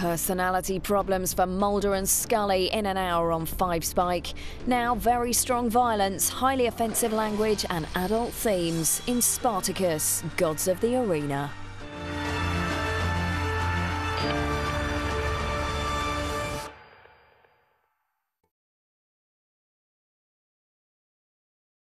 Personality problems for Mulder and Scully in an hour on Five Spike. Now, very strong violence, highly offensive language, and adult themes in Spartacus Gods of the Arena.